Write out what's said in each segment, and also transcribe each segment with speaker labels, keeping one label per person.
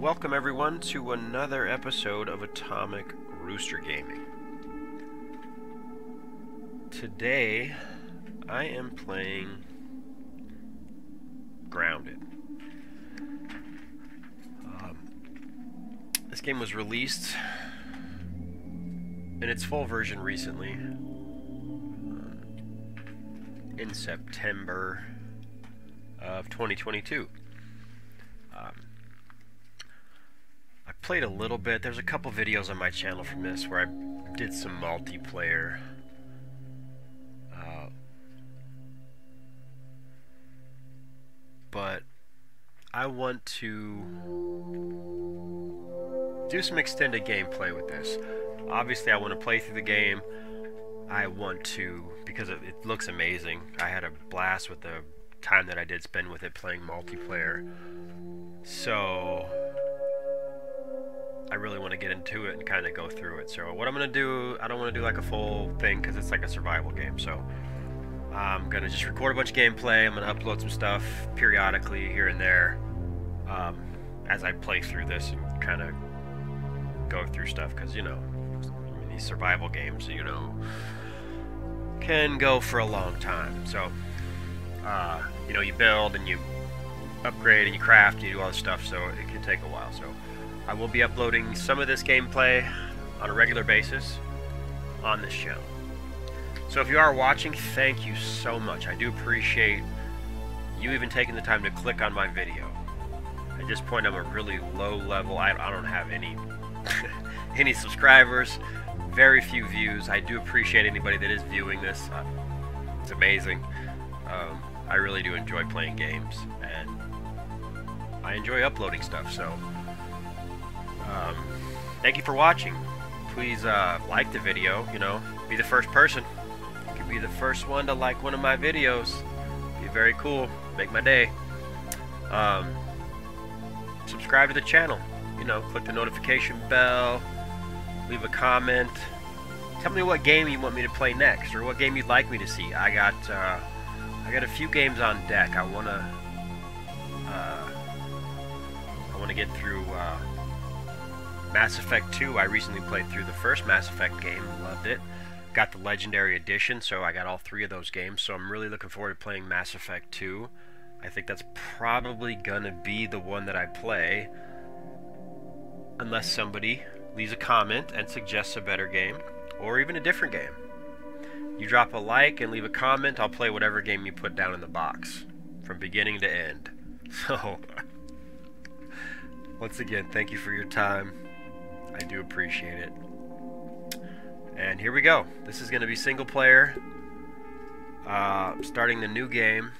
Speaker 1: welcome everyone to another episode of Atomic Rooster Gaming. Today, I am playing Grounded. Um, this game was released in its full version recently, uh, in September of 2022. Um, I played a little bit. There's a couple videos on my channel from this where I did some multiplayer. Uh, but I want to do some extended gameplay with this. Obviously, I want to play through the game. I want to, because it, it looks amazing. I had a blast with the time that I did spend with it playing multiplayer. So I really want to get into it and kind of go through it. So what I'm going to do, I don't want to do like a full thing because it's like a survival game. So I'm going to just record a bunch of gameplay. I'm going to upload some stuff periodically here and there um, as I play through this and kind of go through stuff because, you know, these survival games, you know, can go for a long time. So uh, you know, you build and you upgrade and you craft and you do all this stuff, so it can take a while. So I will be uploading some of this gameplay on a regular basis on this channel. So if you are watching, thank you so much. I do appreciate you even taking the time to click on my video. At this point, I'm a really low level. I, I don't have any any subscribers, very few views. I do appreciate anybody that is viewing this. Uh, it's amazing. Um, I really do enjoy playing games, and I enjoy uploading stuff, so um, thank you for watching. Please uh, like the video, you know, be the first person. You be the first one to like one of my videos. Be very cool, make my day. Um, subscribe to the channel, you know, click the notification bell, leave a comment. Tell me what game you want me to play next, or what game you'd like me to see. I got... Uh, I got a few games on deck. I wanna, uh, I wanna get through uh, Mass Effect 2. I recently played through the first Mass Effect game, loved it. Got the Legendary Edition, so I got all three of those games. So I'm really looking forward to playing Mass Effect 2. I think that's probably gonna be the one that I play, unless somebody leaves a comment and suggests a better game, or even a different game. You drop a like and leave a comment, I'll play whatever game you put down in the box, from beginning to end. So, once again, thank you for your time. I do appreciate it. And here we go. This is going to be single player. Uh, starting the new game.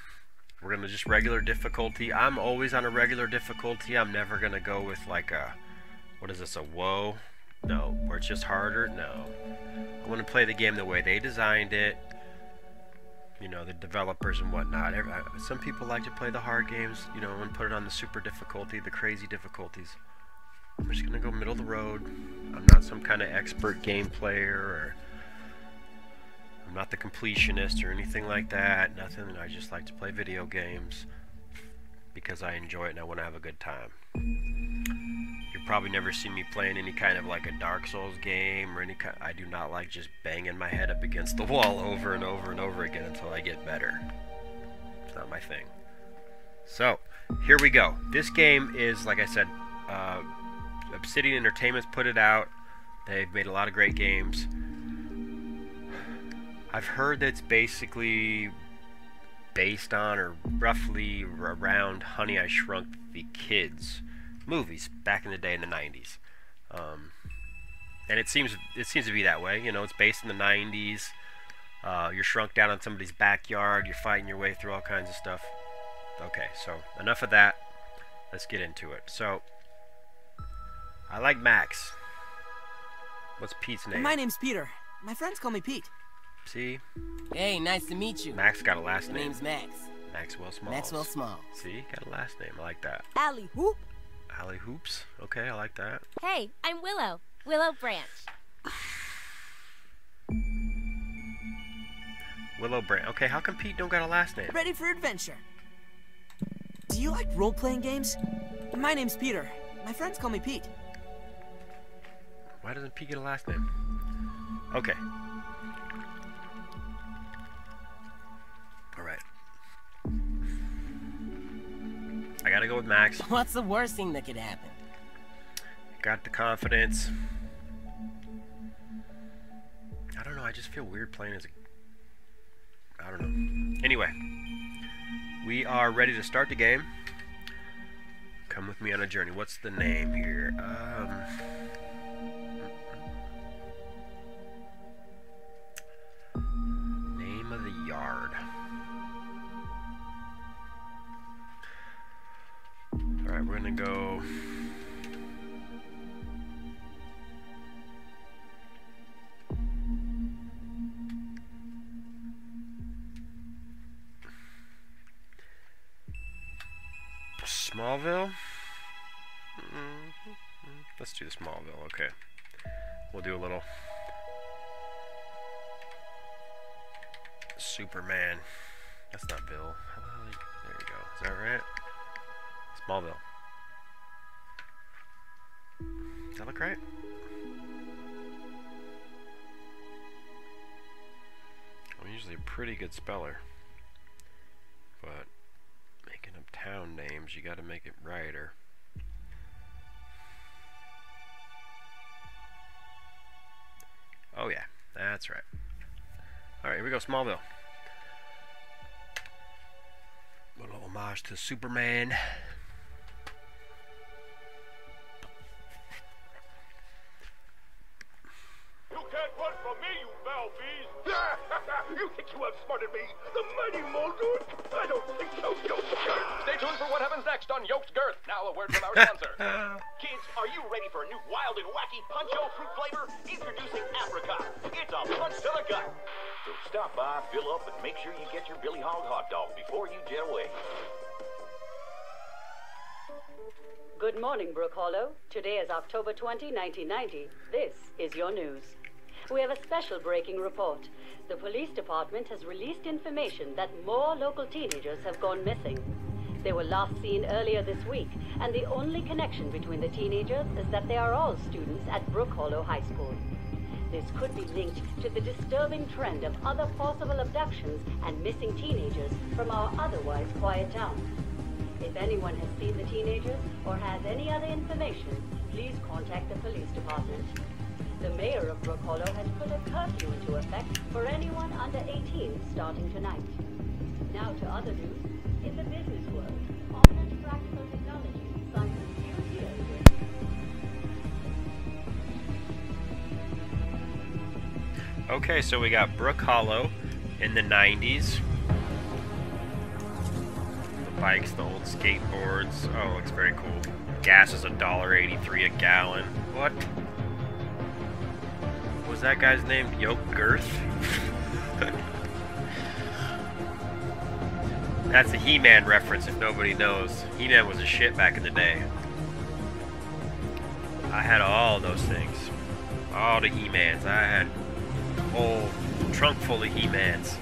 Speaker 1: We're going to just regular difficulty. I'm always on a regular difficulty. I'm never going to go with like a, what is this, a whoa? No. Where it's just harder? No. I want to play the game the way they designed it. You know, the developers and whatnot. Some people like to play the hard games, you know, and put it on the super difficulty, the crazy difficulties. I'm just to go middle of the road. I'm not some kind of expert game player or I'm not the completionist or anything like that. Nothing. I just like to play video games because I enjoy it and I want to have a good time You'll probably never see me playing any kind of like a Dark Souls game or any kind. I do not like just banging my head up against the wall over and over and over again until I get better. It's not my thing. So, here we go. This game is, like I said, uh, Obsidian Entertainment's put it out. They've made a lot of great games. I've heard that it's basically based on or roughly around Honey I Shrunk the Kids movies back in the day in the 90s. Um, and it seems it seems to be that way. You know, it's based in the 90s. Uh, you're shrunk down on somebody's backyard. You're fighting your way through all kinds of stuff. Okay, so enough of that. Let's get into it. So, I like Max. What's Pete's name?
Speaker 2: My name's Peter. My friends call me Pete.
Speaker 1: See?
Speaker 3: Hey, nice to meet you.
Speaker 1: Max got a last name.
Speaker 3: My
Speaker 1: name.
Speaker 3: name's Max.
Speaker 1: Maxwell Small.
Speaker 3: Maxwell Small.
Speaker 1: See? Got a last name. I like that.
Speaker 2: Allie Whoop.
Speaker 1: Alley Hoops. Okay, I like that.
Speaker 4: Hey, I'm Willow. Willow Branch.
Speaker 1: Willow Branch. Okay, how come Pete don't got a last name?
Speaker 2: Ready for adventure. Do you like role-playing games? My name's Peter. My friends call me Pete.
Speaker 1: Why doesn't Pete get a last name? Okay. Alright. I gotta go with Max.
Speaker 3: What's the worst thing that could happen?
Speaker 1: Got the confidence. I don't know, I just feel weird playing as a... I don't know. Anyway. We are ready to start the game. Come with me on a journey. What's the name here? Um... Smallville? Mm-hmm. Let's do the Smallville, okay. We'll do a little Superman. That's not Bill. There you go. Is that right? Smallville. Does that look right? I'm usually a pretty good speller. Town names, you gotta make it brighter. Oh yeah, that's right. Alright, here we go, Smallville. A little homage to Superman.
Speaker 5: You can't run from me, you beast! you think you outsmarted me? The mighty Muldoon? I don't think
Speaker 6: for next on Yoked Girth. Now a word from our sponsor.
Speaker 5: Kids, are you ready for a new wild and wacky Puncho fruit flavor? Introducing Apricot. It's a punch to the gut. So stop by, fill up, and make sure you get your Billy Hog hot dog before you jet away.
Speaker 7: Good morning, Brook Hollow. Today is October 20, 1990. This is your news. We have a special breaking report. The police department has released information that more local teenagers have gone missing. They were last seen earlier this week, and the only connection between the teenagers is that they are all students at Brook Hollow High School. This could be linked to the disturbing trend of other possible abductions and missing teenagers from our otherwise quiet town. If anyone has seen the teenagers or has any other information, please contact the police department. The mayor of Brook Hollow has put a curfew into effect for anyone under 18 starting tonight. Now to other news. In the business
Speaker 1: Okay, so we got Brook Hollow in the 90s. The bikes, the old skateboards. Oh, looks very cool. Gas is $1.83 a gallon. What? What was that guy's name? Yoke Girth? That's a He-Man reference if nobody knows. He-Man was a shit back in the day. I had all those things. All the He-Mans. I had a whole trunk full of He-Mans.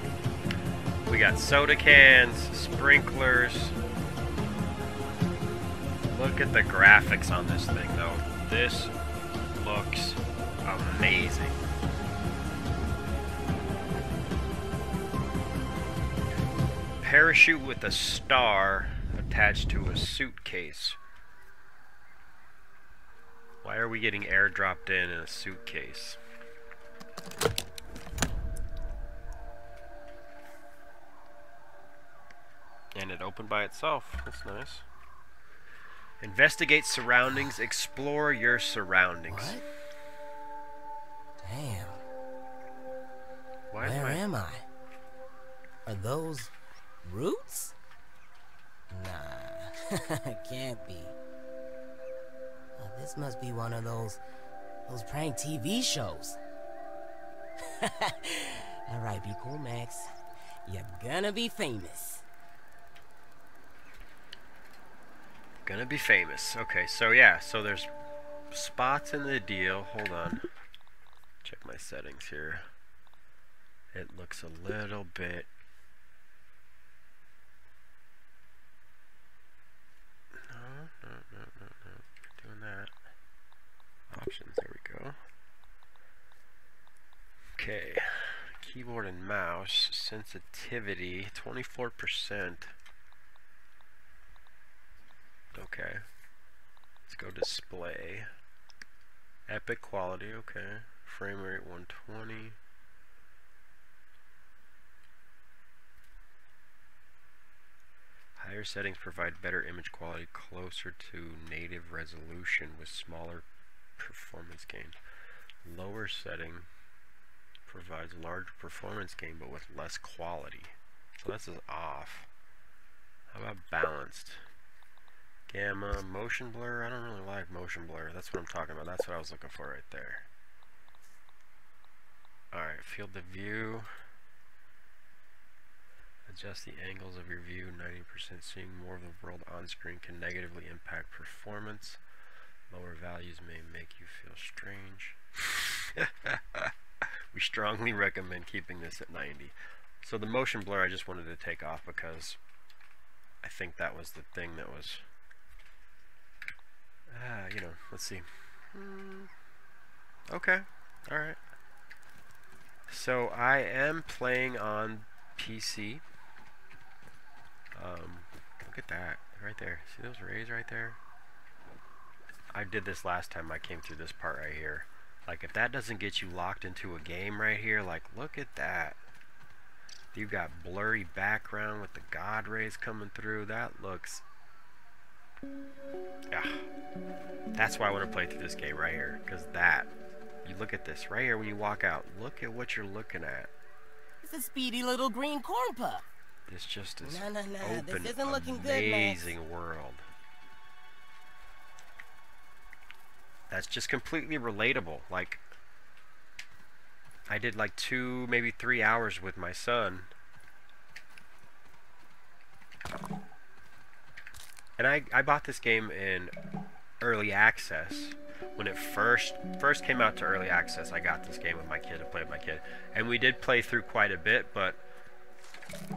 Speaker 1: We got soda cans, sprinklers. Look at the graphics on this thing though. This looks amazing. Parachute with a star attached to a suitcase. Why are we getting airdropped in in a suitcase? And it opened by itself. That's nice. Investigate surroundings. Explore your surroundings.
Speaker 3: What? Damn.
Speaker 1: Why
Speaker 3: Where
Speaker 1: am I?
Speaker 3: am I? Are those roots? Nah, can't be. Uh, this must be one of those those prank TV shows. All right, be cool, Max. You're gonna be famous.
Speaker 1: Gonna be famous. Okay, so yeah, so there's spots in the deal. Hold on. Check my settings here. It looks a little bit. that. Options, there we go. Okay, keyboard and mouse, sensitivity, 24%. Okay, let's go display. Epic quality, okay. Frame rate 120. Higher settings provide better image quality closer to native resolution with smaller performance gain. Lower setting provides large performance gain but with less quality. So this is off. How about balanced? Gamma, motion blur. I don't really like motion blur. That's what I'm talking about. That's what I was looking for right there. Alright, field of view. Adjust the angles of your view. 90% seeing more of the world on screen can negatively impact performance. Lower values may make you feel strange. we strongly recommend keeping this at 90. So the motion blur I just wanted to take off because I think that was the thing that was, uh, you know, let's see. Okay, alright. So I am playing on PC. Um, look at that, right there. See those rays right there? I did this last time I came through this part right here. Like, if that doesn't get you locked into a game right here, like, look at that. You got blurry background with the God rays coming through. That looks... Yeah. That's why I want to play through this game right here. Because that... You look at this right here when you walk out. Look at what you're looking at.
Speaker 3: It's a speedy little green corn pup.
Speaker 1: It's just this
Speaker 3: No, no, no, this
Speaker 1: open,
Speaker 3: isn't looking good,
Speaker 1: amazing world. That's just completely relatable. Like, I did like two, maybe three hours with my son. And I, I bought this game in early access. When it first first came out to early access, I got this game with my kid to play with my kid. And we did play through quite a bit, but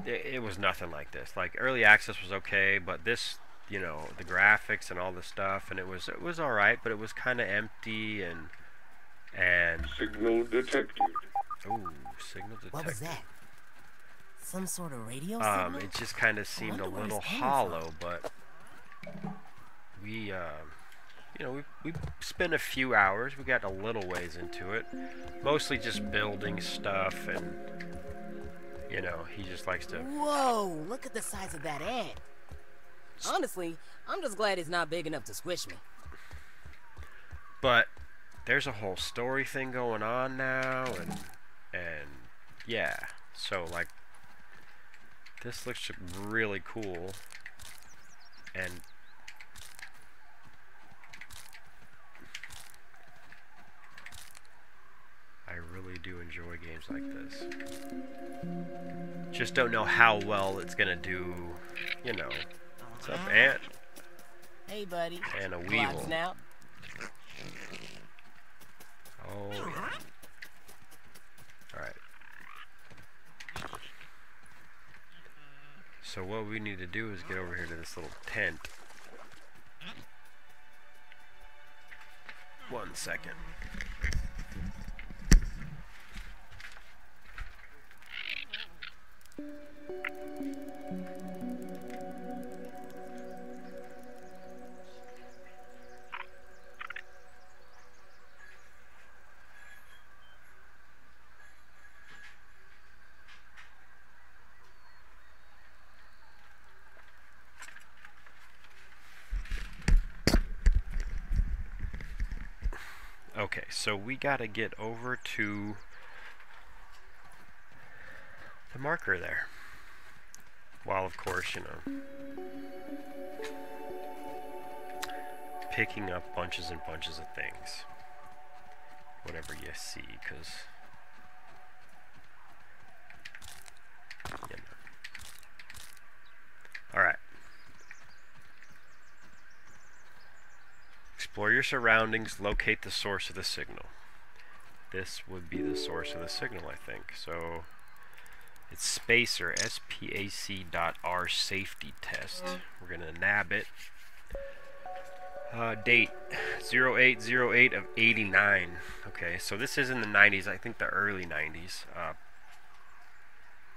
Speaker 1: it, it was nothing like this. Like early access was okay, but this, you know, the graphics and all the stuff, and it was it was all right, but it was kind of empty and and
Speaker 8: Signal detected.
Speaker 1: ooh, signal detected.
Speaker 3: What was that? Some sort of radio
Speaker 1: Um,
Speaker 3: signal?
Speaker 1: it just kind of seemed a little
Speaker 3: it's coming
Speaker 1: hollow, but we, uh, you know, we we spent a few hours. We got a little ways into it, mostly just building stuff, and you know, he just likes to.
Speaker 3: Whoa, look at the size of that ant. Honestly, I'm just glad it's not big enough to squish me.
Speaker 1: But there's a whole story thing going on now, and and yeah, so like this looks really cool, and really do enjoy games like this. Just don't know how well it's gonna do, you know. What's up, Ant?
Speaker 3: Hey, buddy.
Speaker 1: And a weevil.
Speaker 3: now.
Speaker 1: Oh. yeah. Alright. So what we need to do is get over here to this little tent. One second. So we gotta get over to the marker there. While, of course, you know, picking up bunches and bunches of things. Whatever you see, because, you know. Alright. Explore your surroundings, locate the source of the signal. This would be the source of the signal, I think. So it's spacer, S-P-A-C dot R safety test. We're gonna nab it. Uh, date 0808 of 89. Okay, so this is in the 90s, I think the early 90s. Uh,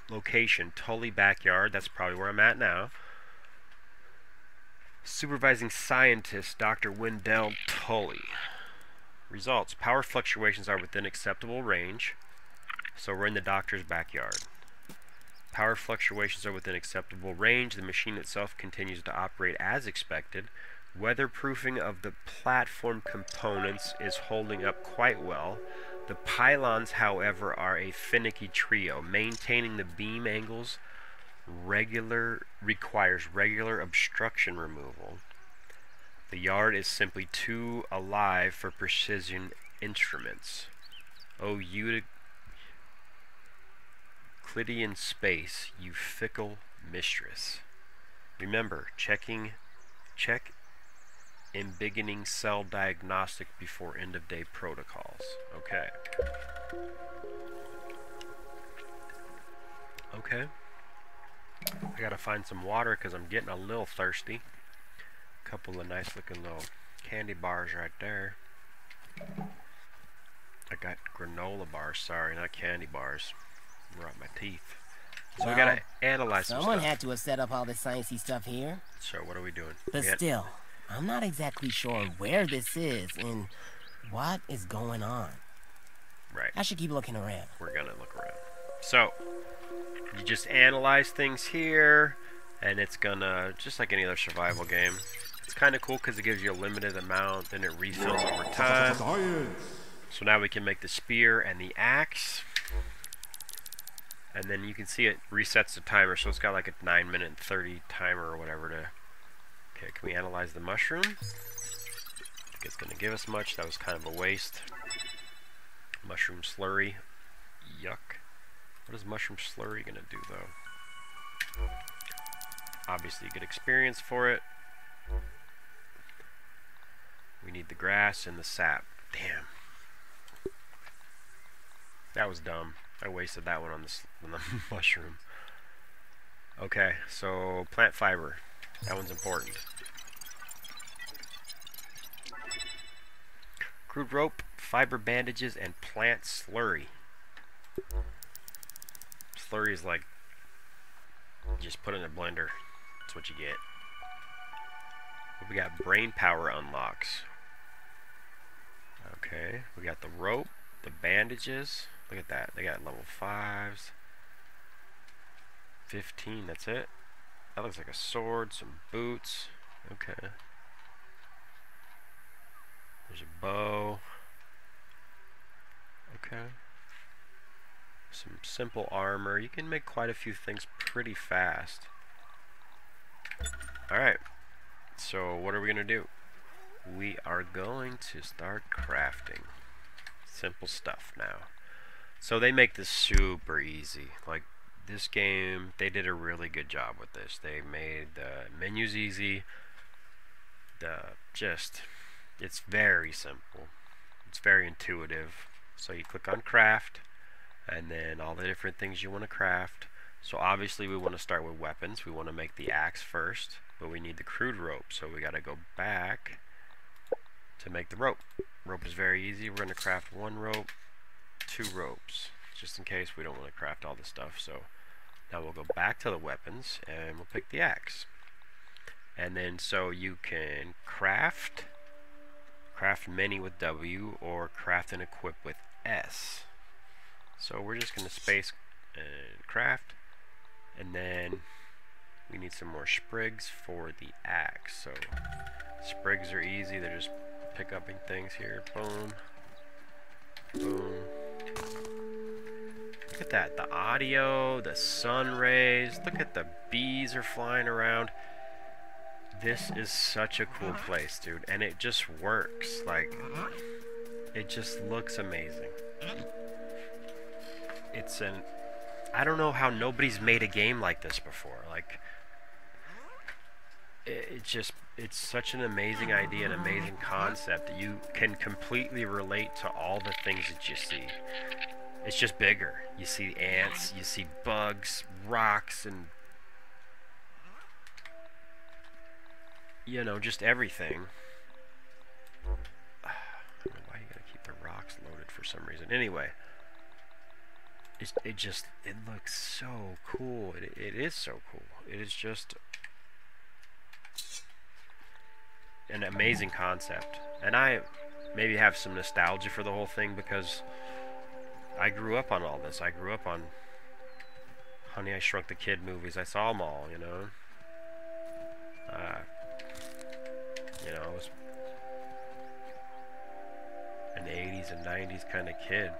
Speaker 1: location Tully Backyard, that's probably where I'm at now. Supervising scientist Dr. Wendell Tully. Results Power fluctuations are within acceptable range. So we're in the doctor's backyard. Power fluctuations are within acceptable range. The machine itself continues to operate as expected. Weatherproofing of the platform components is holding up quite well. The pylons, however, are a finicky trio. Maintaining the beam angles regular requires regular obstruction removal. The yard is simply too alive for precision instruments. Oh, Euclidean space, you fickle mistress. Remember, checking, check embiggening cell diagnostic before end of day protocols. Okay. Okay. I gotta find some water because I'm getting a little thirsty. A couple of nice looking little candy bars right there. I got granola bars, sorry, not candy bars. Right my teeth. So we gotta analyze some
Speaker 3: Someone had to have set up all this sciencey stuff here.
Speaker 1: So what are we doing?
Speaker 3: But
Speaker 1: We
Speaker 3: still, I'm not exactly sure where this is and what is going on.
Speaker 1: Right.
Speaker 3: I should keep looking around.
Speaker 1: we're gonna look around. So, you just analyze things here, and it's gonna, just like any other survival game, it's kind of cool because it gives you a limited amount, then it refills over time. So now we can make the spear and the axe. And then you can see it resets the timer, so it's got like a 9 minute 30 timer or whatever to... Okay, can we analyze the mushroom? I think it's gonna give us much, that was kind of a waste. Mushroom slurry. Yuck. What is mushroom slurry gonna do though? Obviously get experience for it. We need the grass and the sap. Damn. That was dumb. I wasted that one on, this, on the mushroom. Okay, so plant fiber. That one's important. Crude rope, fiber bandages, and plant slurry. Is like just put in a blender. That's what you get. We got brain power unlocks. Okay, we got the rope, the bandages. Look at that. They got level 5s. 15, that's it. That looks like a sword, some boots. Okay. There's a bow. Okay. Some simple armor. You can make quite a few things pretty fast. Alright. So what are we going to do? We are going to start crafting. Simple stuff now. So they make this super easy. Like this game, they did a really good job with this. They made the menus easy. The just it's very simple. It's very intuitive. So you click on craft and then all the different things you want to craft. So obviously we want to start with weapons. We want to make the axe first, but we need the crude rope. So we got to go back to make the rope. Rope is very easy. We're going to craft one rope, two ropes, just in case we don't want to craft all the stuff. So now we'll go back to the weapons and we'll pick the axe. And then so you can craft, craft many with W or craft and equip with S. So we're just going to space and craft and then we need some more sprigs for the axe. So sprigs are easy, they're just pick upping things here. Boom. Boom. Look at that. The audio, the sun rays. Look at the bees are flying around. This is such a cool place, dude. And it just works. Like, it just looks amazing it's an I don't know how nobody's made a game like this before. Like it, it's just it's such an amazing idea, an amazing concept that you can completely relate to all the things that you see. It's just bigger. You see ants, you see bugs, rocks and you know, just everything. Why you gotta keep the rocks loaded for some reason? Anyway, it, it just it looks so cool. It, it is so cool. It is just an amazing concept. And I maybe have some nostalgia for the whole thing because I grew up on all this. I grew up on Honey, I Shrunk the Kid movies. I saw them all, you know. Uh, you know, I was an 80s and 90s kind of kid.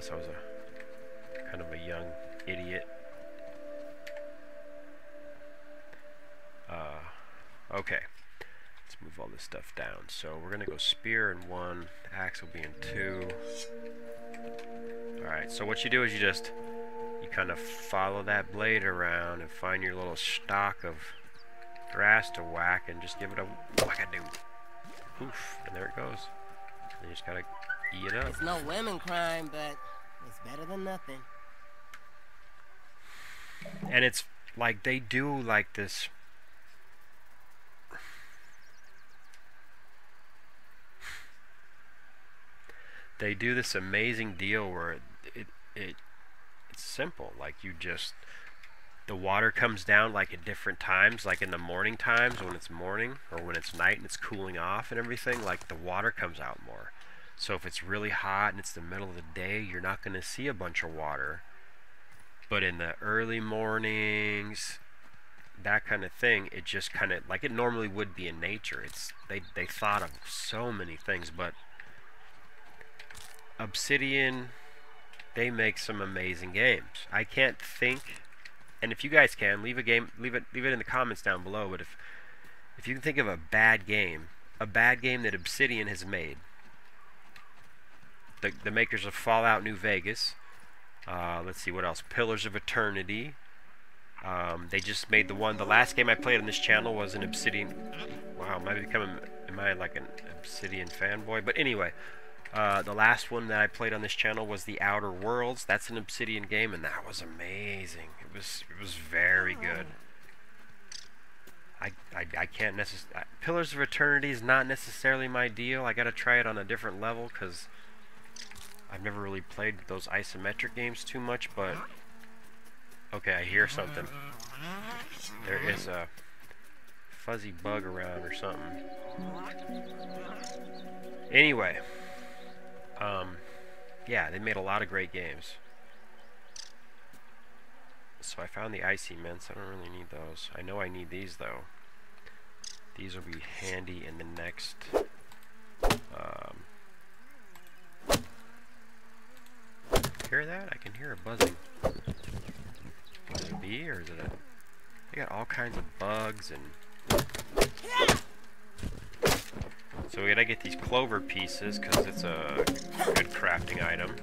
Speaker 1: Guess I was a kind of a young idiot. Uh, okay. Let's move all this stuff down. So we're going to go spear in one, axe will be in two. Alright, so what you do is you just, you kind of follow that blade around and find your little stock of grass to whack and just give it a whack-a-doo. And there it goes. You just gotta eat it up.
Speaker 3: It's no women crime, but it's better than nothing.
Speaker 1: And it's like they do like this they do this amazing deal where it, it, it it's simple like you just the water comes down like at different times like in the morning times when it's morning or when it's night and it's cooling off and everything like the water comes out more so if it's really hot and it's the middle of the day you're not going to see a bunch of water but in the early mornings that kind of thing it just kind of like it normally would be in nature it's they they thought of so many things but Obsidian, they make some amazing games. I can't think, and if you guys can, leave a game, leave it, leave it in the comments down below. But if, if you can think of a bad game, a bad game that Obsidian has made, the the makers of Fallout New Vegas, uh, let's see what else, Pillars of Eternity. Um, they just made the one. The last game I played on this channel was an Obsidian. Wow, am I becoming? Am I like an Obsidian fanboy? But anyway, uh, the last one that I played on this channel was The Outer Worlds. That's an Obsidian game, and that was amazing. It was it was very good. I, I, I can't necessarily... Pillars of Eternity is not necessarily my deal. I gotta try it on a different level, because I've never really played those isometric games too much, but... Okay, I hear something. There is a fuzzy bug around or something. Anyway... Um, yeah, they made a lot of great games. So I found the icy mints. I don't really need those. I know I need these though. These will be handy in the next. Um, hear that? I can hear a buzzing. Is it a bee or is it a? They got all kinds of bugs and. So we gotta get these clover pieces because it's a good crafting item.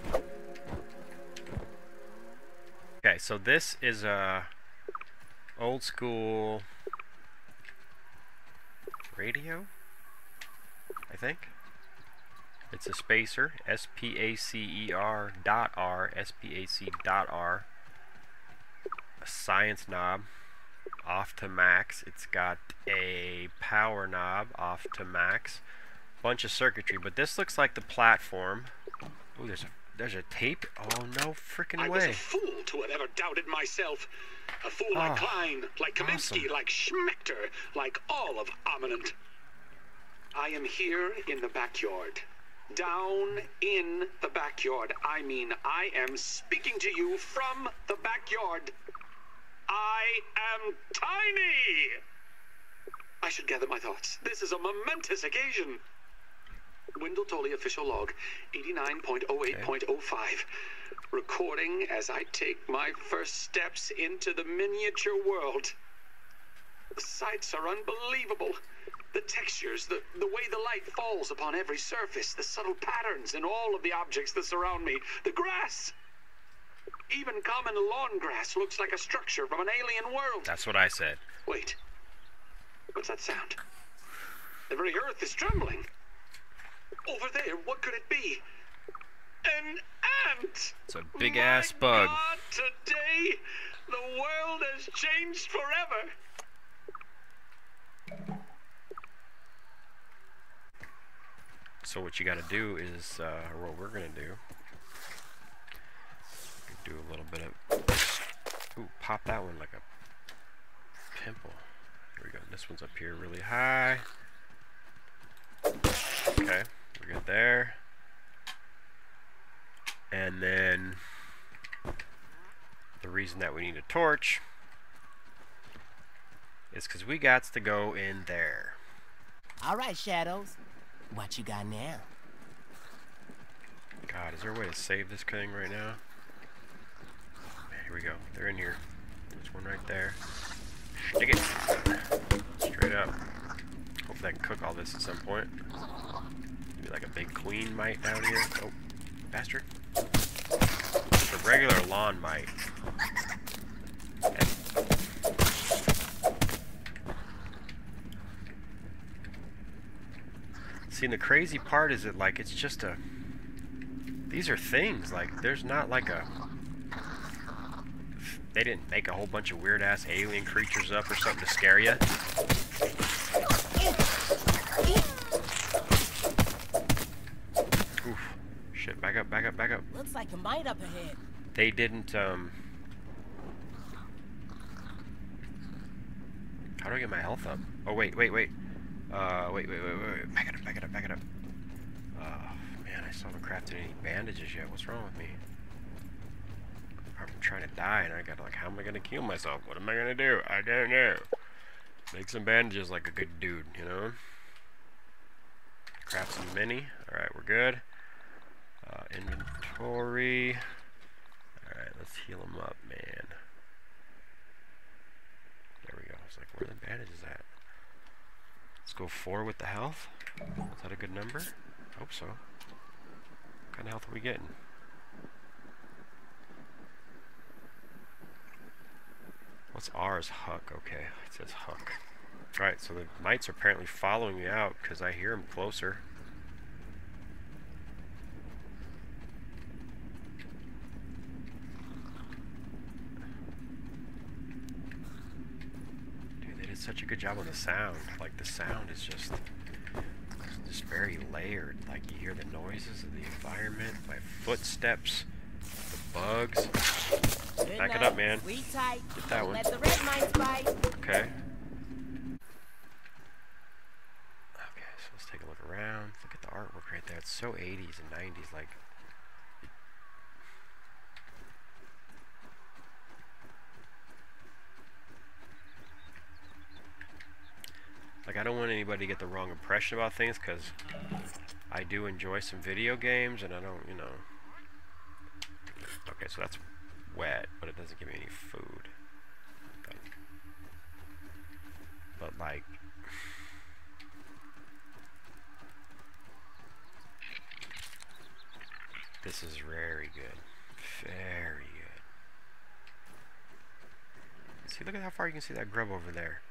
Speaker 1: Okay, so this is a old school radio, I think. It's a spacer, S-P-A-C-E-R dot R, S-P-A-C dot R. A science knob, off to max. It's got a power knob off to max bunch of circuitry, but this looks like the platform. Oh, there's a there's a tape. Oh no, freaking way! I was
Speaker 8: a fool to have ever doubted myself. A fool oh, like ah, Klein, like Kaminsky, awesome. like Schmechter, like all of Ominent. I am here in the backyard. Down in the backyard. I mean, I am speaking to you from the backyard. I am tiny! I should gather my thoughts. This is a momentous occasion. Wendell Tully official log 89.08.05. Recording as I take my first steps into the miniature world. The sights are unbelievable. The textures, the, the way the light falls upon every surface, the subtle patterns in all of the objects that surround me, the grass. Even common lawn grass looks like a structure from an alien world.
Speaker 1: That's what I said.
Speaker 8: Wait. What's that sound? The very earth is trembling. Over there, what could it be? An ant!
Speaker 1: It's a big ass bug.
Speaker 8: God, today, the world has changed forever.
Speaker 1: So what you got to do is, uh, what we're gonna do, do a little bit of, ooh, pop that one like a pimple. Here we go. This one's up here really high. Okay, we're good there. And then the reason that we need a torch is because we got to go in there.
Speaker 3: All right, Shadows. What you got now?
Speaker 1: God, is there a way to save this thing right now? Here we go. They're in here. There's one right there. Stick it. Straight up. Hopefully I can cook all this at some point. Maybe like a big queen mite down here. Oh, bastard. It's a regular lawn mite. See, and the crazy part is that, like, it's just a... These are things, like, there's not like a... They didn't make a whole bunch of weird-ass alien creatures up or something to scare you. Oof. Shit, back up, back up, back up.
Speaker 3: Looks like a mite up ahead.
Speaker 1: They didn't, um... How do I get my health up? Oh, wait, wait, wait. Uh, wait, wait, wait, wait, wait. Back it up, back it up, back it up. Oh, man, I still haven't crafted any bandages yet. What's wrong with me? I'm trying to die, and I got like, how am I gonna kill myself? What am I gonna do? I don't know. Make some bandages like a good dude, you know? Craft some mini. Alright, we're good. Uh, inventory. Alright, let's heal him up, man. There we go. It's like, where the bandages at? Let's go four with the health. Is that a good number? Hope so. What kind of health are we getting? What's ours? Huck. Okay, it says Huck. Alright, so the mites are apparently following me out because I hear them closer. Dude, they did such a good job on the sound. Like, the sound is just just very layered. Like, you hear the noises of the environment, my footsteps, the bugs.
Speaker 3: Good
Speaker 1: Back it up, man. Get that one.
Speaker 3: Let the red mice bite.
Speaker 1: Okay. Okay, so let's take a look around. Look at the artwork right there. It's so 80s and 90s, like. Like, I don't want anybody get the wrong impression about things, because I do enjoy some video games, and I don't, you know. Okay, so that's wet, but it doesn't give me any food. But like this is very good. Very good. See, look at how far you can see that grub over there.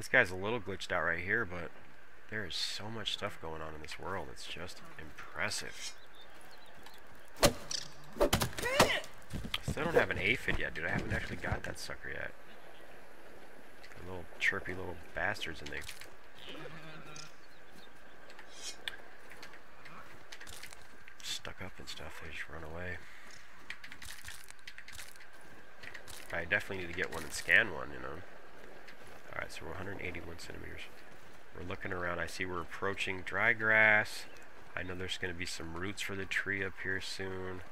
Speaker 1: This guy's a little glitched out right here, but there is so much stuff going on in this world. It's just impressive. I still don't have an aphid yet, dude. I haven't actually got that sucker yet. They're little chirpy little bastards, and they. Stuck up and stuff. They just run away. I definitely need to get one and scan one, you know. Alright, so we're 181 centimeters. We're looking around. I see we're approaching dry grass. I know there's going to be some roots for the tree up here soon.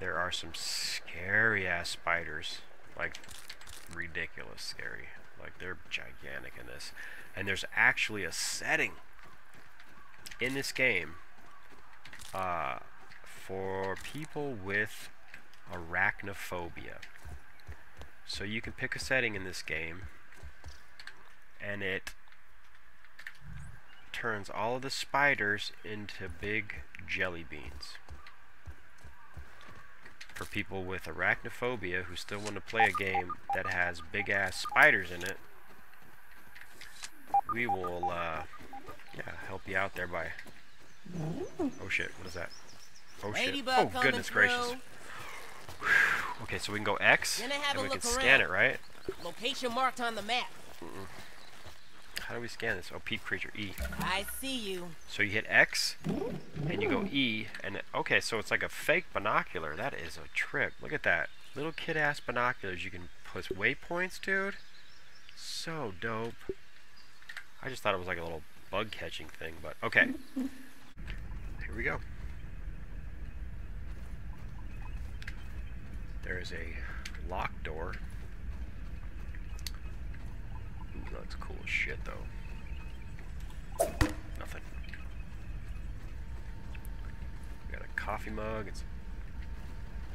Speaker 1: There are some scary ass spiders. Like, ridiculous scary. Like, they're gigantic in this. And there's actually a setting in this game uh, for people with arachnophobia. So you can pick a setting in this game, and it turns all of the spiders into big jelly beans. For people with arachnophobia who still want to play a game that has big ass spiders in it, we will, uh, yeah, help you out there by. Oh shit! What is that? Oh shit! Oh goodness gracious! Okay, so we can go X, and we can scan
Speaker 3: around.
Speaker 1: it, right?
Speaker 3: Location marked on the map.
Speaker 1: How do we scan this? Oh, peep creature, E.
Speaker 2: I see you.
Speaker 1: So you hit X, and you go E, and it, okay, so it's like a fake binocular. That is a trip. Look at that. Little kid-ass binoculars you can put waypoints, dude. So dope. I just thought it was like a little bug catching thing, but okay. Here we go. There is a locked door. That's cool as shit, though. Nothing. We got a coffee mug and some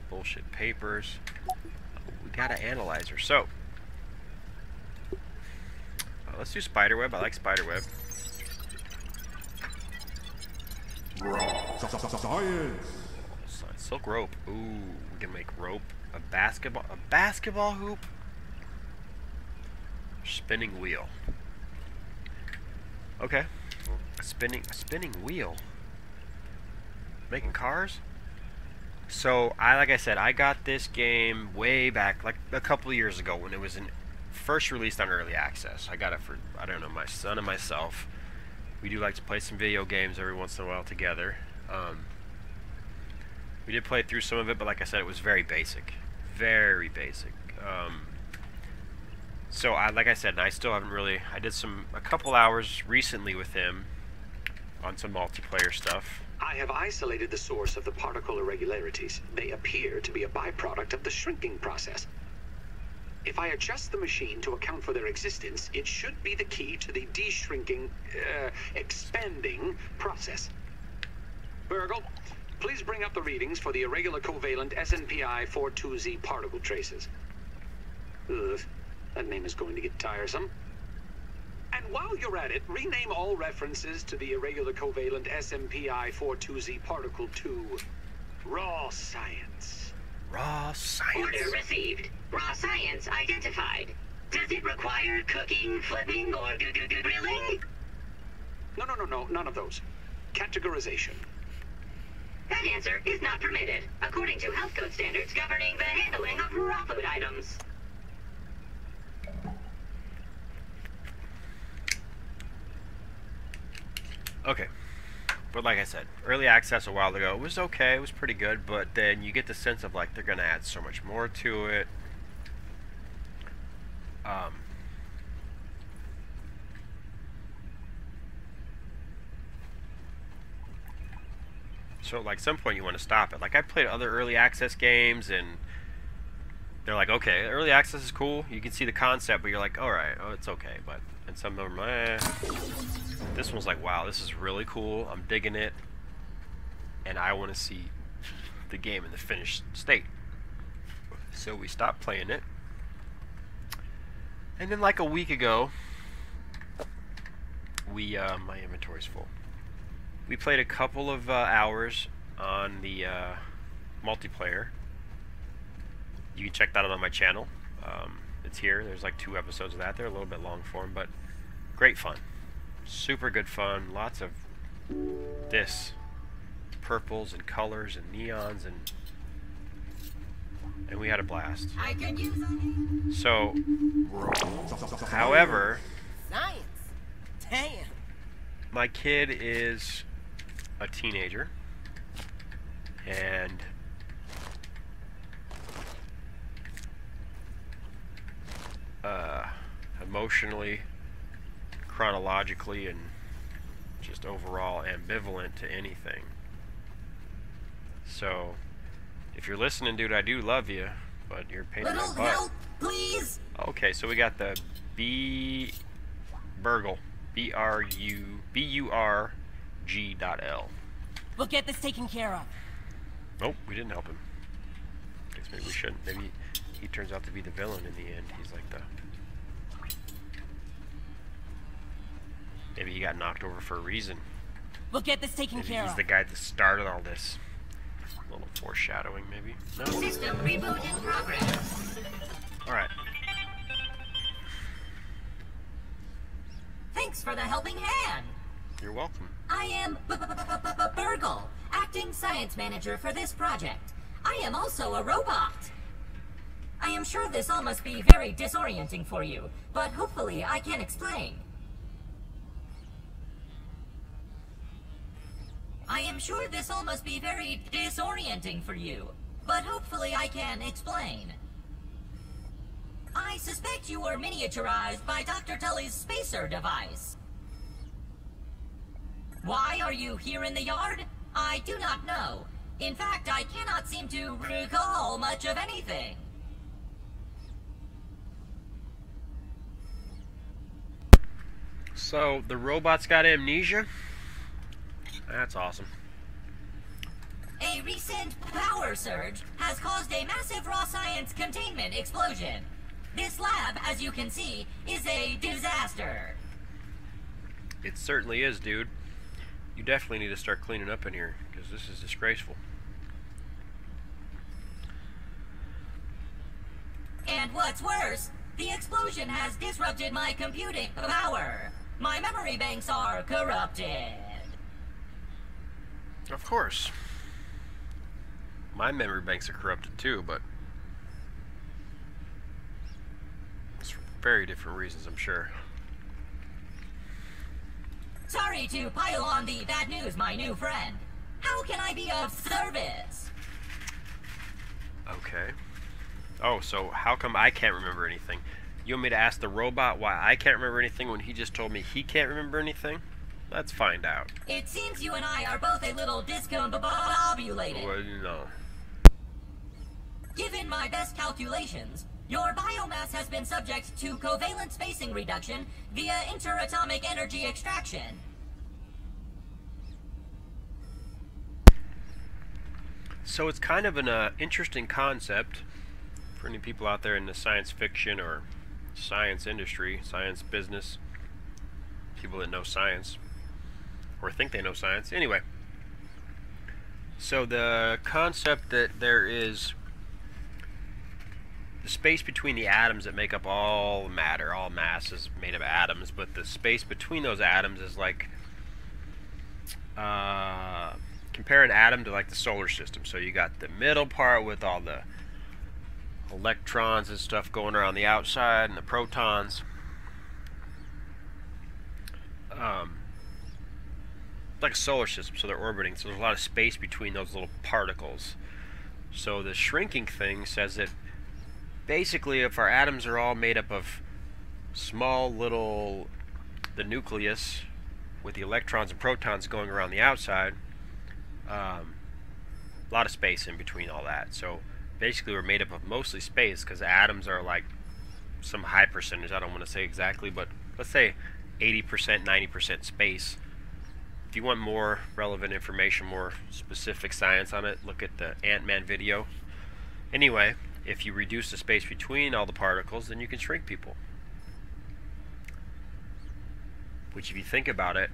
Speaker 1: bullshit papers. We got an analyzer. So, uh, let's do spiderweb. I like spiderweb.
Speaker 9: Science.
Speaker 1: Silk rope. Ooh, we can make rope. A basketball. A basketball hoop. Spinning wheel. Okay. Spinning. Spinning wheel. Making cars. So I, like I said, I got this game way back, like a couple years ago when it was in first released on early access. I got it for I don't know my son and myself. We do like to play some video games every once in a while together. Um, we did play through some of it, but like I said, it was very basic, very basic. Um, so I, like I said, I still haven't really. I did some a couple hours recently with him on some multiplayer stuff.
Speaker 8: I have isolated the source of the particle irregularities. They appear to be a byproduct of the shrinking process. If I adjust the machine to account for their existence, it should be the key to the de-shrinking, uh, expanding process. Burgle, please bring up the readings for the irregular covalent SNPI 42Z particle traces. Ugh, that name is going to get tiresome. And while you're at it, rename all references to the irregular covalent SMPI 42Z particle to raw science.
Speaker 1: Raw science.
Speaker 10: Order received. Raw science identified. Does it require cooking, flipping, or grilling?
Speaker 8: No, no, no, no, none of those. Categorization.
Speaker 10: That answer is not permitted, according to health code standards governing the handling of raw food items.
Speaker 1: Okay. But like I said, early access a while ago it was okay, it was pretty good, but then you get the sense of like they're gonna add so much more to it. Um, so like some point you want to stop it. Like I played other early access games and they're like, okay, early access is cool. You can see the concept, but you're like, all right, oh, it's okay. But and some of them, eh. This one's like, wow, this is really cool. I'm digging it, and I want to see the game in the finished state. So we stopped playing it, and then like a week ago, we uh, my inventory's full. We played a couple of uh, hours on the uh, multiplayer. You can check that out on my channel. Um, it's here. There's like two episodes of that. They're a little bit long form, but great fun. Super good fun. Lots of this purples and colors and neons and and we had a blast.
Speaker 3: I could use
Speaker 1: So, however,
Speaker 3: science. Damn.
Speaker 1: my kid is a teenager and uh, emotionally, chronologically, and just overall ambivalent to anything. So, if you're listening, dude, I do love you, but you're paying
Speaker 3: Little
Speaker 1: my butt.
Speaker 3: help, please.
Speaker 1: Okay, so we got the B Burgle. B R U B U R G dot L.
Speaker 3: We'll get this taken care of.
Speaker 1: Nope, we didn't help him. Guess maybe we shouldn't. Maybe he turns out to be the villain in the end. He's like the. Maybe he got knocked over for a reason.
Speaker 3: We'll get this taken
Speaker 1: Maybe
Speaker 3: care
Speaker 1: he's
Speaker 3: of.
Speaker 1: the guy that started all this. A little foreshadowing, maybe. No.
Speaker 10: System reboot in progress.
Speaker 1: All right.
Speaker 11: Thanks for the helping hand.
Speaker 1: You're welcome.
Speaker 11: I am Burgle, acting science manager for this project. I am also a robot. I am sure this all must be very disorienting for you, but hopefully I can explain. I am sure this all must be very disorienting for you, but hopefully I can explain. I suspect you were miniaturized by Dr. Tully's spacer device. Why are you here in the yard? I do not know. In fact, I cannot seem to recall much of anything.
Speaker 1: So, the robot's got amnesia? That's awesome.
Speaker 11: A recent power surge has caused a massive raw science containment explosion. This lab, as you can see, is a disaster.
Speaker 1: It certainly is, dude. You definitely need to start cleaning up in here, because this is disgraceful.
Speaker 11: And what's worse, the explosion has disrupted my computing power. My memory banks are corrupted.
Speaker 1: Of course. My memory banks are corrupted too, but it's for very different reasons, I'm sure.
Speaker 11: Sorry to pile on the bad news, my new friend. How can I be of service?
Speaker 1: Okay. Oh, so how come I can't remember anything? You want me to ask the robot why I can't remember anything when he just told me he can't remember anything? Let's find out.
Speaker 11: It seems you and I are both a little discombobulated.
Speaker 1: Well, no.
Speaker 11: Given my best calculations, your biomass has been subject to covalent spacing reduction via interatomic energy extraction.
Speaker 1: So it's kind of an uh, interesting concept for any people out there in the science fiction or science industry, science business, people that know science or think they know science. Anyway, so the concept that there is the space between the atoms that make up all matter, all mass is made of atoms, but the space between those atoms is like uh, compare an atom to like the solar system. So you got the middle part with all the electrons and stuff going around the outside and the protons. Um, like a solar system, so they're orbiting. So there's a lot of space between those little particles. So the shrinking thing says that basically if our atoms are all made up of small little, the nucleus with the electrons and protons going around the outside, um, a lot of space in between all that. So basically we're made up of mostly space because atoms are like some high percentage, I don't want to say exactly, but let's say 80%, 90% space. If you want more relevant information, more specific science on it, look at the Ant-Man video. Anyway, if you reduce the space between all the particles, then you can shrink people. Which, if you think about it,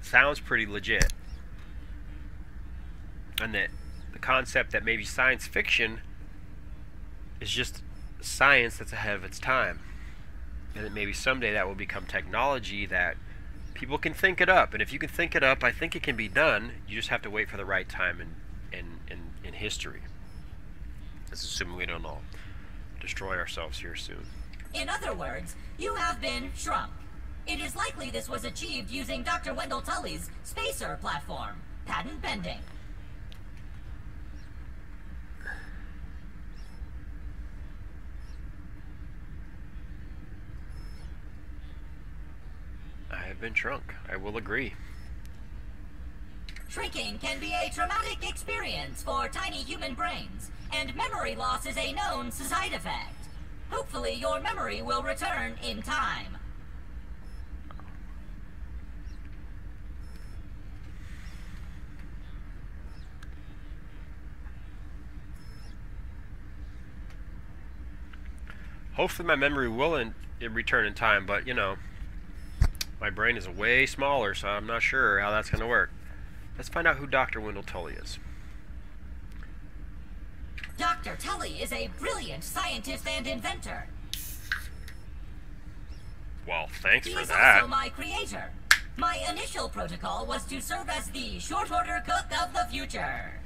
Speaker 1: sounds pretty legit. And that the concept that maybe science fiction is just science that's ahead of its time. And that maybe someday that will become technology that people can think it up. And if you can think it up, I think it can be done. You just have to wait for the right time in, in, in, in history. That's assuming we don't all destroy ourselves here soon.
Speaker 11: In other words, you have been shrunk. It is likely this was achieved using Dr. Wendell Tully's spacer platform, patent pending.
Speaker 1: I have been shrunk. I will agree.
Speaker 11: Shrinking can be a traumatic experience for tiny human brains, and memory loss is a known side effect. Hopefully your memory will return in time.
Speaker 1: Hopefully my memory will in, in return in time, but you know, my brain is way smaller, so I'm not sure how that's going to work. Let's find out who Dr. Wendell Tully is.
Speaker 11: Dr. Tully is a brilliant scientist and inventor.
Speaker 1: Well, thanks
Speaker 11: he
Speaker 1: for that.
Speaker 11: also my creator. My initial protocol was to serve as the short order cook of the future.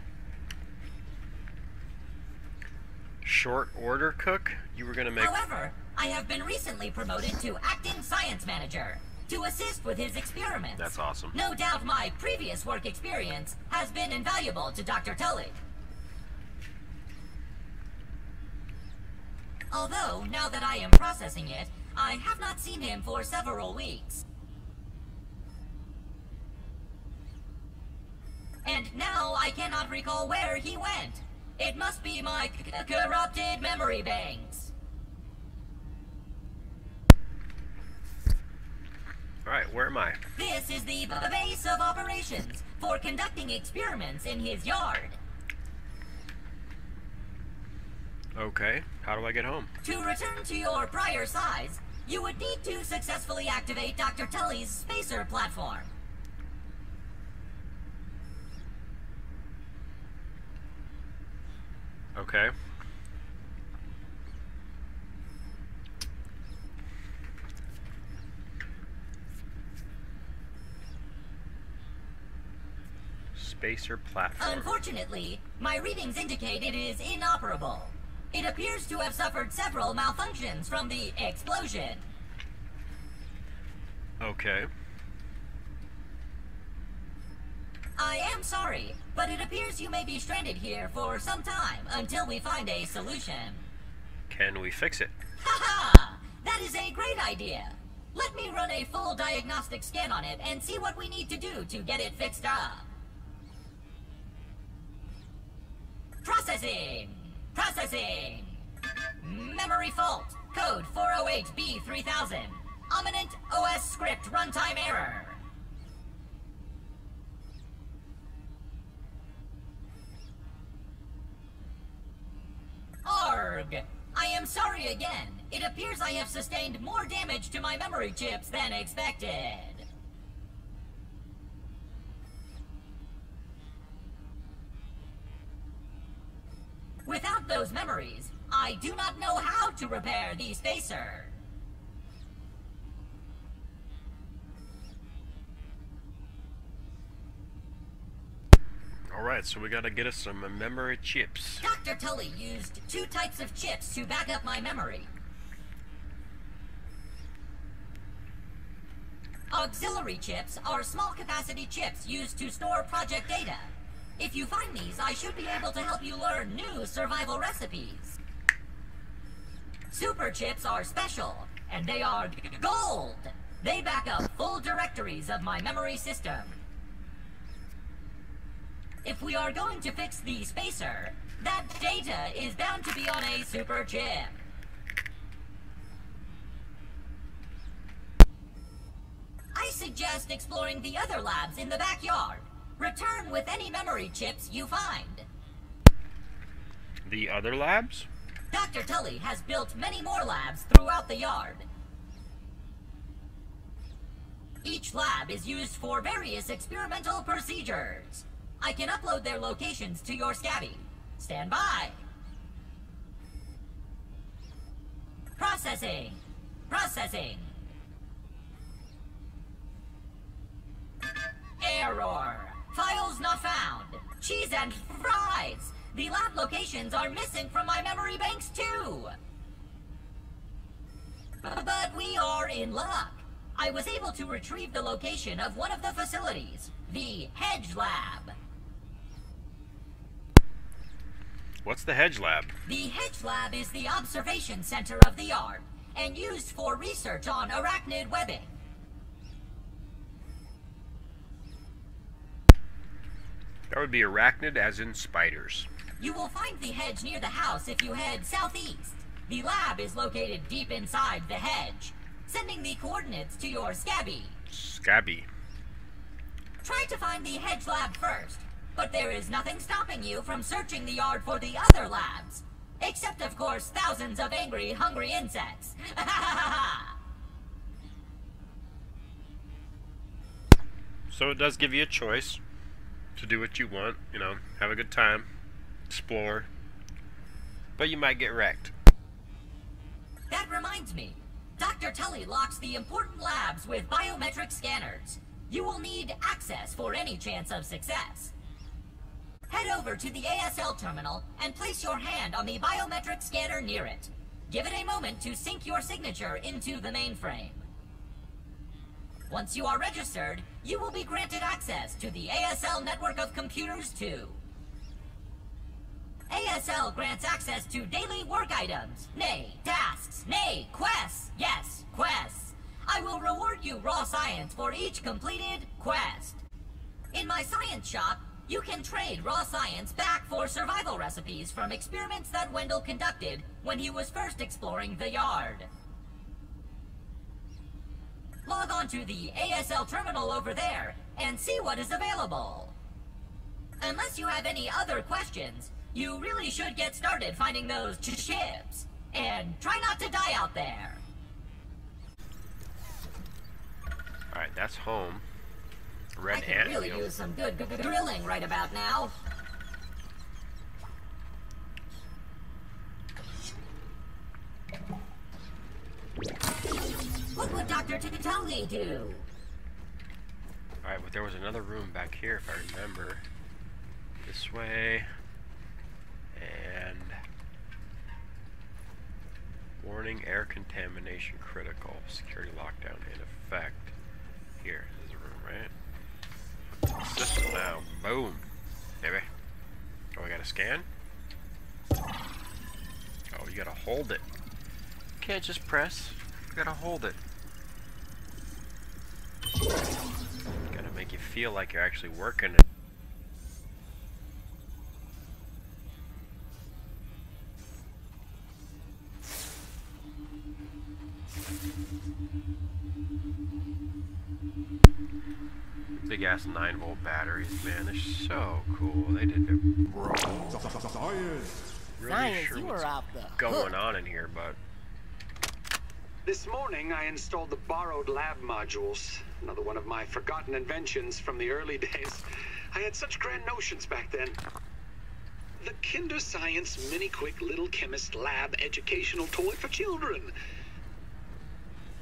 Speaker 1: Short order cook? You were going to make...
Speaker 11: However, I have been recently promoted to acting science manager. To assist with his experiments.
Speaker 1: That's awesome.
Speaker 11: No doubt my previous work experience has been invaluable to Dr. Tully. Although, now that I am processing it, I have not seen him for several weeks. And now I cannot recall where he went. It must be my corrupted memory banks.
Speaker 1: Alright, where am I?
Speaker 11: This is the base of operations for conducting experiments in his yard.
Speaker 1: Okay, how do I get home?
Speaker 11: To return to your prior size, you would need to successfully activate Dr. Tully's spacer platform.
Speaker 1: Okay. Spacer platform.
Speaker 11: Unfortunately, my readings indicate it is inoperable. It appears to have suffered several malfunctions from the explosion.
Speaker 1: Okay.
Speaker 11: I am sorry, but it appears you may be stranded here for some time until we find a solution.
Speaker 1: Can we fix it?
Speaker 11: Haha! That is a great idea! Let me run a full diagnostic scan on it and see what we need to do to get it fixed up. Processing! Processing! Memory fault. Code 408B3000. Ominent OS script runtime error. Arg! I am sorry again. It appears I have sustained more damage to my memory chips than expected. To repair the spacer.
Speaker 1: Alright, so we gotta get us some memory chips.
Speaker 11: Dr. Tully used two types of chips to back up my memory. Auxiliary chips are small capacity chips used to store project data. If you find these, I should be able to help you learn new survival recipes. Super chips are special, and they are gold. They back up full directories of my memory system. If we are going to fix the spacer, that data is bound to be on a super chip. I suggest exploring the other labs in the backyard. Return with any memory chips you find.
Speaker 1: The other labs?
Speaker 11: Dr. Tully has built many more labs throughout the yard. Each lab is used for various experimental procedures. I can upload their locations to your Scabby. Stand by. Processing. Processing. Error. Files not found. Cheese and fries. The lab locations are missing from my memory banks too. But we are in luck. I was able to retrieve the location of one of the facilities, the Hedge Lab.
Speaker 1: What's the Hedge Lab?
Speaker 11: The Hedge Lab is the observation center of the yard and used for research on arachnid webbing.
Speaker 1: That would be arachnid as in spiders.
Speaker 11: You will find the hedge near the house if you head southeast. The lab is located deep inside the hedge. Sending the coordinates to your Scabby.
Speaker 1: Scabby.
Speaker 11: Try to find the hedge lab first, but there is nothing stopping you from searching the yard for the other labs. Except, of course, thousands of angry, hungry insects.
Speaker 1: so it does give you a choice to do what you want, you know, have a good time, explore, but you might get wrecked.
Speaker 11: That reminds me. Dr. Tully locks the important labs with biometric scanners. You will need access for any chance of success. Head over to the ASL terminal and place your hand on the biometric scanner near it. Give it a moment to sync your signature into the mainframe. Once you are registered, you will be granted access to the ASL network of computers too. ASL grants access to daily work items, nay, tasks, nay, quests. Yes, quests. I will reward you raw science for each completed quest. In my science shop, you can trade raw science back for survival recipes from experiments that Wendell conducted when he was first exploring the yard. Log on to the ASL terminal over there and see what is available. Unless you have any other questions, you really should get started finding those ch chips. And try not to die out there.
Speaker 1: Alright, that's home. Red
Speaker 11: I
Speaker 1: ant
Speaker 11: really use some good g- g- drilling right about now. What would Dr. Titali do?
Speaker 1: Alright, but there was another room back here if I remember. This way. And warning air contamination critical. Security lockdown in effect. Here, is the room, right? System now. Boom. Baby. Oh, I gotta scan? Oh, you gotta hold it. Can't just press. You gotta hold it. Gotta make you feel like you're actually working it. Big ass 9 volt batteries, man. They're so cool. They did it. Bro. Really
Speaker 3: Science,
Speaker 1: sure
Speaker 3: you
Speaker 1: what's
Speaker 3: were off the
Speaker 1: going on in here, but
Speaker 8: This morning, I installed the borrowed lab modules. Another one of my forgotten inventions from the early days. I had such grand notions back then. The Kinder Science Mini Quick Little Chemist Lab educational toy for children.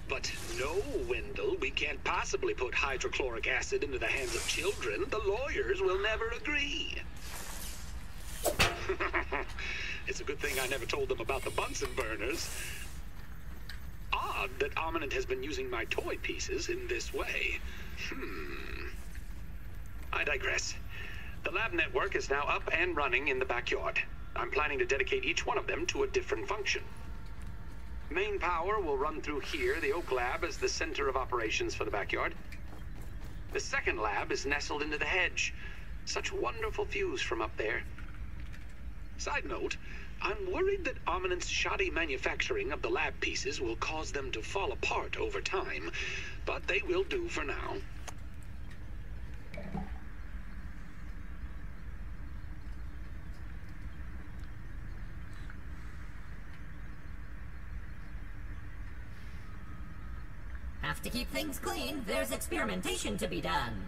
Speaker 8: But no, Wendell, we can't possibly put hydrochloric acid into the hands of children. The lawyers will never agree. it's a good thing I never told them about the Bunsen burners. Odd that Ominent has been using my toy pieces in this way. Hmm. I digress. The lab network is now up and running in the backyard. I'm planning to dedicate each one of them to a different function. Main power will run through here. The Oak Lab is the center of operations for the backyard. The second lab is nestled into the hedge. Such wonderful views from up there. Side note, I'm worried that Ominent's shoddy manufacturing of the lab pieces will cause them to fall apart over time, but they will do for now.
Speaker 11: Have to keep things clean. There's experimentation to be done.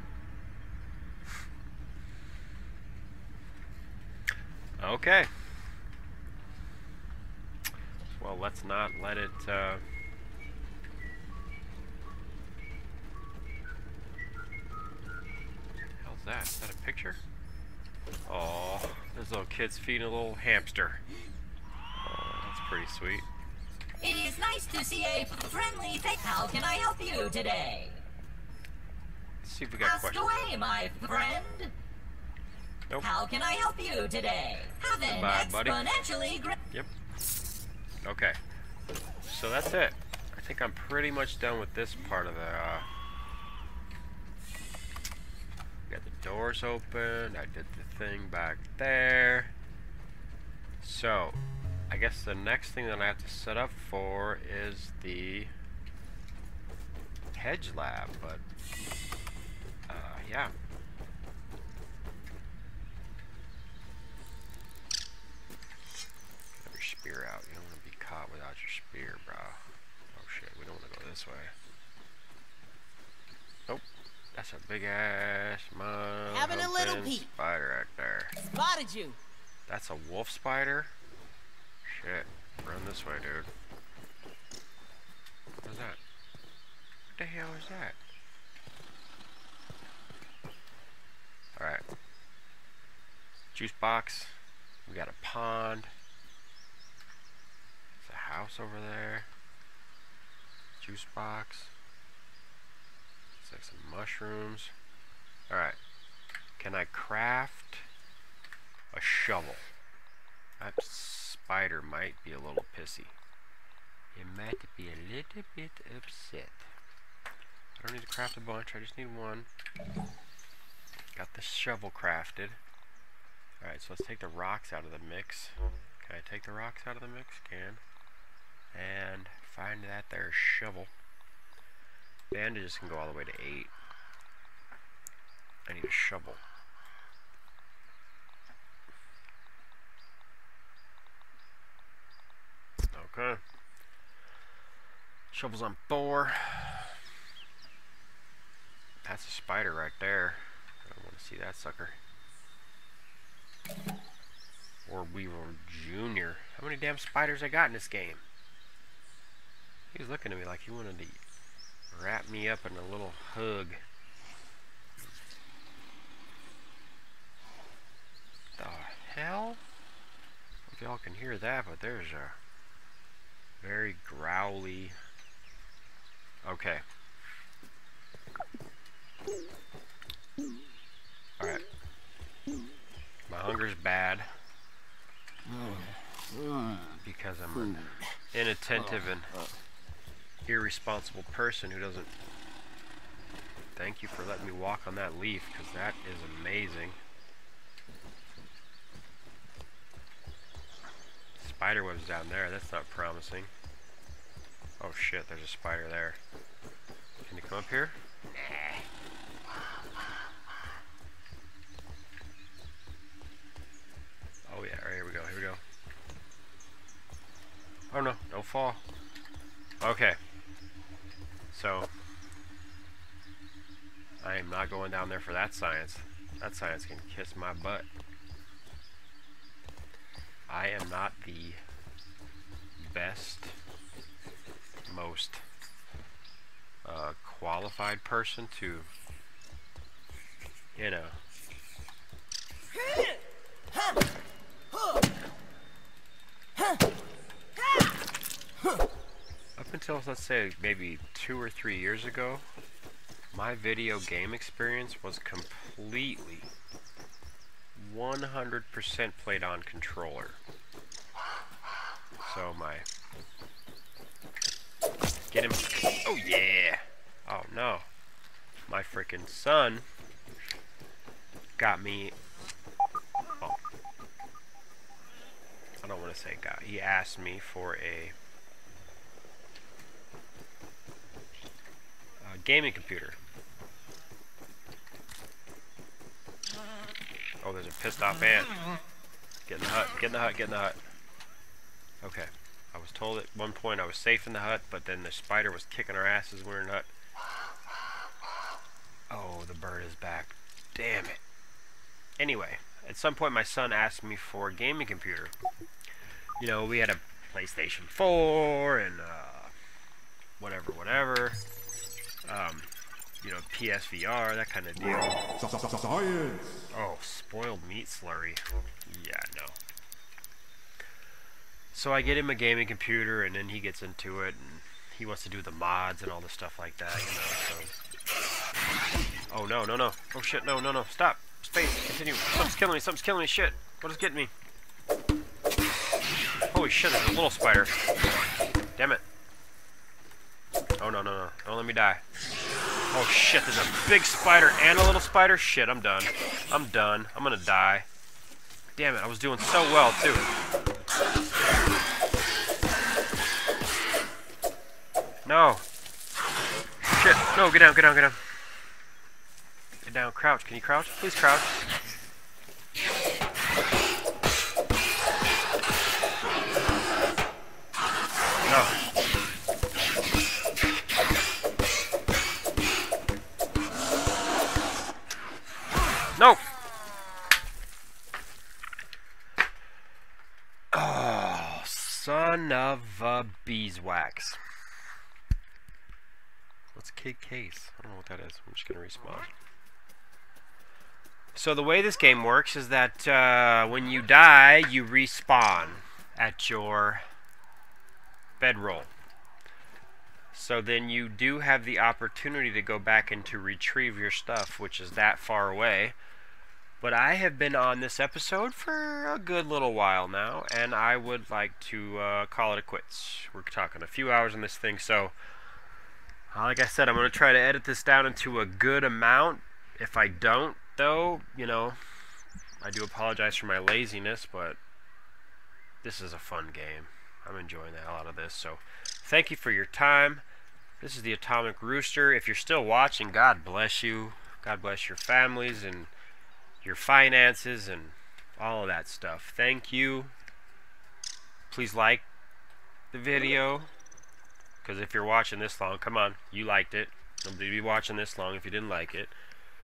Speaker 1: Okay. Well, let's not let it, uh... that? Is that a picture? Oh, this little kid's feeding a little hamster. Oh, that's pretty sweet.
Speaker 11: It is nice to see a friendly face. How can I help you today?
Speaker 1: Let's see if we got
Speaker 11: Ask
Speaker 1: questions.
Speaker 11: away, my friend.
Speaker 1: Nope.
Speaker 11: How can I help you today? Have an
Speaker 1: Goodbye, buddy.
Speaker 11: exponentially great.
Speaker 1: Yep. Okay. So that's it. I think I'm pretty much done with this part of the, uh... Got the doors open. I did the thing back there. So, I guess the next thing that I have to set up for is the hedge lab, but uh, yeah. Have your spear out. You don't want to be caught without your spear, bro. Oh shit, we don't want to go this way. Nope. That's a big ass mother.
Speaker 2: Having a little peek.
Speaker 1: Spider right there.
Speaker 2: Spotted you.
Speaker 1: That's a wolf spider? Shit. Run this way, dude. What is that? What the hell is that? Alright. Juice box. We got a pond. There's a house over there. Juice box. Looks like some mushrooms. Alright. Can I craft a shovel? That spider might be a little pissy. It might be a little bit upset. I don't need to craft a bunch, I just need one. Got the shovel crafted. Alright, so let's take the rocks out of the mix. Can I take the rocks out of the mix? Can. And find that there shovel. Bandages can go all the way to 8. I need a shovel. Okay. Shovels on 4. That's a spider right there. I don't want to see that sucker. Or Weaver Jr. How many damn spiders I got in this game? He was looking at me like he wanted to wrap me up in a little hug. The hell? If y'all can hear that, but there's a very growly. Okay. Alright. My hunger's bad. Because I'm an inattentive and irresponsible person who doesn't... Thank you for letting me walk on that leaf, because that is amazing. Spider webs down there, that's not promising. Oh shit, there's a spider there. Can you come up here? Oh yeah, alright, here we go, here we go. Oh no, don't fall. Okay. So, I am not going down there for that science. That science can kiss my butt. I am not the best, most uh, qualified person to, you know, up until let's say maybe two or three years ago, my video game experience was completely 100% played on controller. So my get him. Oh yeah. Oh no. My freaking son got me. Oh. I don't want to say got. He asked me for a, a gaming computer. Oh, there's a pissed off ant. Get in the hut, get in the hut, get in the hut. Okay. I was told at one point I was safe in the hut, but then the spider was kicking our asses when we were in the hut. Oh, the bird is back. Damn it. Anyway, at some point my son asked me for a gaming computer. You know, we had a PlayStation 4 and uh, whatever, whatever. Um, you know, PSVR, that kind of deal.
Speaker 9: Science.
Speaker 1: Oh, spoiled meat slurry. Yeah, no. So I get him a gaming computer, and then he gets into it, and he wants to do the mods and all the stuff like that, you know, so... Oh, no, no, no. Oh, shit, no, no, no. Stop. Space. Continue. Something's killing me. Something's killing me. Shit. What is getting me? Holy shit, there's a little spider. Damn it. Oh, no, no, no. Don't let me die. Oh, shit, there's a big spider and a little spider. Shit, I'm done. I'm done. I'm gonna die. Damn it, I was doing so well, too. No. Shit. No, get down, get down, get down. Get down, crouch. Can you crouch? Please crouch. No. No! Oh, son of a beeswax. What's kid case? I don't know what that is. I'm just going to respawn. So the way this game works is that uh, when you die, you respawn at your bedroll. So then you do have the opportunity to go back and to retrieve your stuff, which is that far away. But I have been on this episode for a good little while now, and I would like to uh, call it a quits. We're talking a few hours on this thing, so like I said, I'm going to try to edit this down into a good amount. If I don't, though, you know, I do apologize for my laziness, but this is a fun game. I'm enjoying the hell out of this, so thank you for your time. This is the Atomic Rooster. If you're still watching, God bless you. God bless your families and your finances and all of that stuff. Thank you. Please like the video. Because if you're watching this long, come on, you liked it. Nobody be watching this long if you didn't like it.